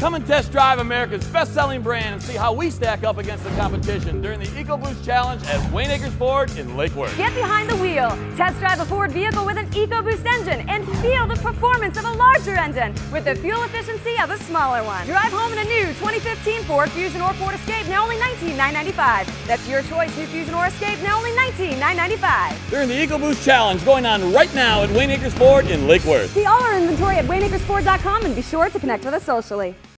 Come and test drive America's best-selling brand and see how we stack up against the competition during the EcoBoost Challenge at Wayne Akers Ford in Lake Worth. Get behind the wheel, test drive a Ford vehicle with an EcoBoost engine, and feel the performance of a larger engine with the fuel efficiency of a smaller one. Drive home in a new 2015 Ford Fusion or Ford Escape now only $19,995. That's your choice, new Fusion or Escape now only $19,995. During the EcoBoost Challenge going on right now at Wayne Akers Ford in Lake Worth. See all our inventory at WayneAkersFord.com and be sure to connect with us socially.